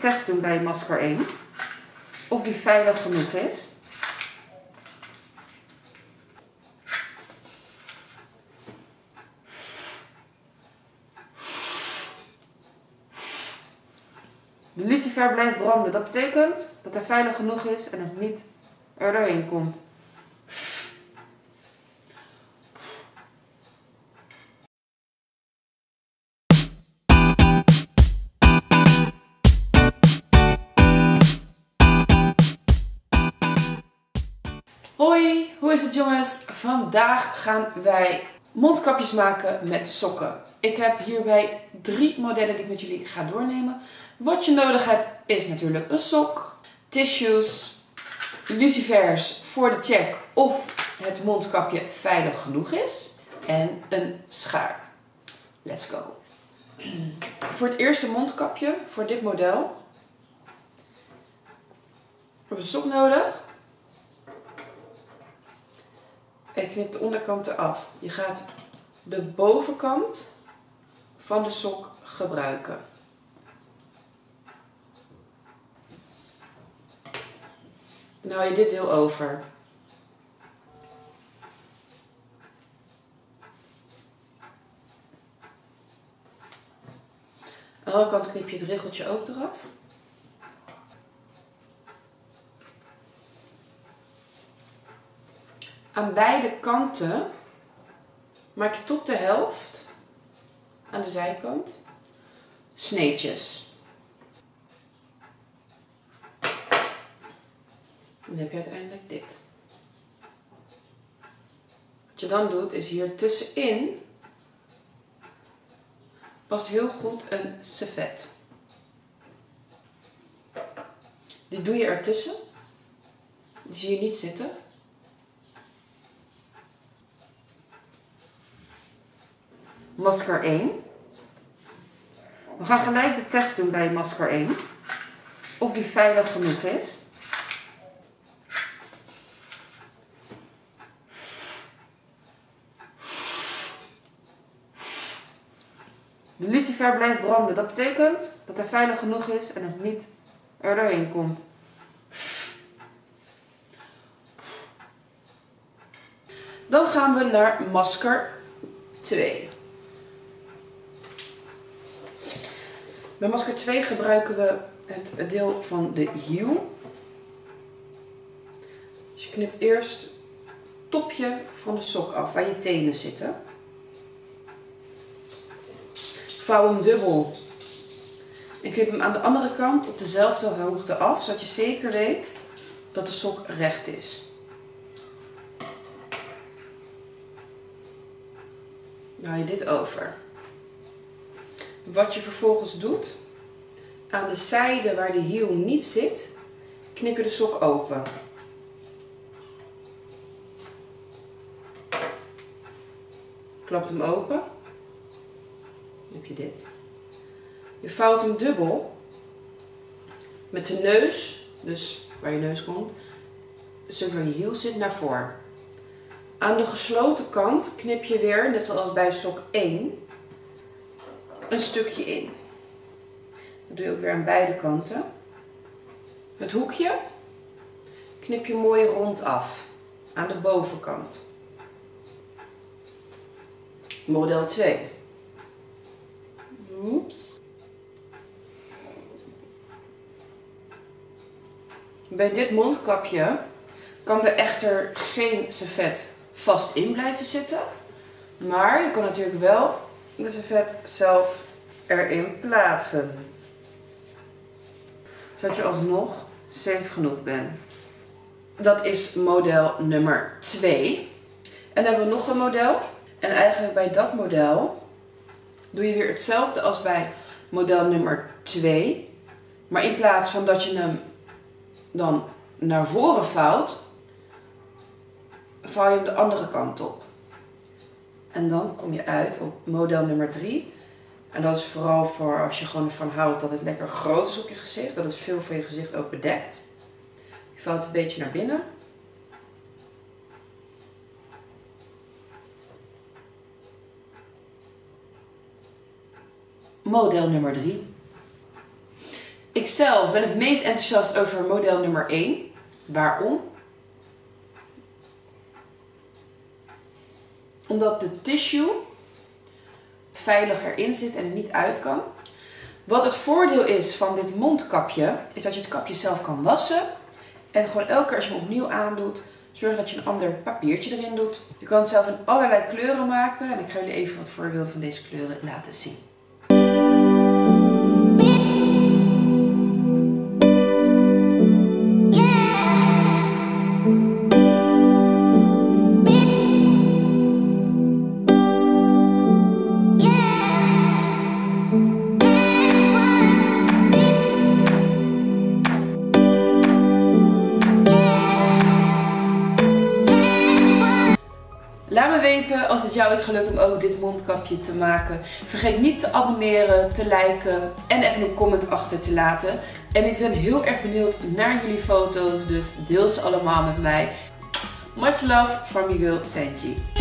test doen bij masker 1. Of die veilig genoeg is. De lucifer blijft branden. Dat betekent dat hij veilig genoeg is en het niet er doorheen komt. Hoi, hoe is het jongens? Vandaag gaan wij mondkapjes maken met sokken. Ik heb hierbij drie modellen die ik met jullie ga doornemen. Wat je nodig hebt is natuurlijk een sok, tissues, lucifers voor de check of het mondkapje veilig genoeg is en een schaar. Let's go. Voor het eerste mondkapje, voor dit model, heb je een sok nodig. Ik knip de onderkant eraf. Je gaat de bovenkant van de sok gebruiken. Dan hou je dit deel over. Aan de andere kant knip je het riggeltje ook eraf. Aan beide kanten maak je tot de helft aan de zijkant sneetjes. Dan heb je uiteindelijk dit. Wat je dan doet is hier tussenin past heel goed een servet. Die doe je ertussen. Die zie je niet zitten. Masker 1. We gaan gelijk de test doen bij masker 1. Of die veilig genoeg is. De lucifer blijft branden. Dat betekent dat hij veilig genoeg is en het niet er doorheen komt. Dan gaan we naar masker 2. Bij masker 2 gebruiken we het deel van de hiel. Dus je knipt eerst het topje van de sok af, waar je tenen zitten. Vouw hem dubbel. En knip hem aan de andere kant op dezelfde hoogte af, zodat je zeker weet dat de sok recht is. Dan je dit over. Wat je vervolgens doet, aan de zijde waar de hiel niet zit, knip je de sok open. Klapt hem open. Heb je dit. Je vouwt hem dubbel met de neus, dus waar je neus komt, waar je hiel zit, naar voren. Aan de gesloten kant knip je weer, net zoals bij sok 1, een stukje in. Dat doe je ook weer aan beide kanten. Het hoekje knip je mooi rond af aan de bovenkant. Model 2. Oeps. Bij dit mondkapje kan er echter geen servet vast in blijven zitten. Maar je kan natuurlijk wel de servet zelf erin plaatsen. Zodat je alsnog safe genoeg bent. Dat is model nummer 2. En dan hebben we nog een model. En eigenlijk bij dat model doe je weer hetzelfde als bij model nummer 2. Maar in plaats van dat je hem dan naar voren vouwt, vouw je hem de andere kant op. En dan kom je uit op model nummer 3. En dat is vooral voor als je gewoon ervan houdt dat het lekker groot is op je gezicht. Dat het veel van je gezicht ook bedekt. Je vouwt een beetje naar binnen. Model nummer 3. Ik zelf ben het meest enthousiast over model nummer 1. Waarom? Omdat de tissue veilig erin zit en er niet uit kan. Wat het voordeel is van dit mondkapje, is dat je het kapje zelf kan wassen. En gewoon elke keer als je hem opnieuw aandoet, zorg dat je een ander papiertje erin doet. Je kan het zelf in allerlei kleuren maken. En ik ga jullie even wat voorbeelden van deze kleuren laten zien. Weten als het jou is gelukt om ook dit mondkapje te maken. Vergeet niet te abonneren, te liken en even een comment achter te laten. En ik ben heel erg benieuwd naar jullie foto's, dus deel ze allemaal met mij. Much love from your girl Sanji.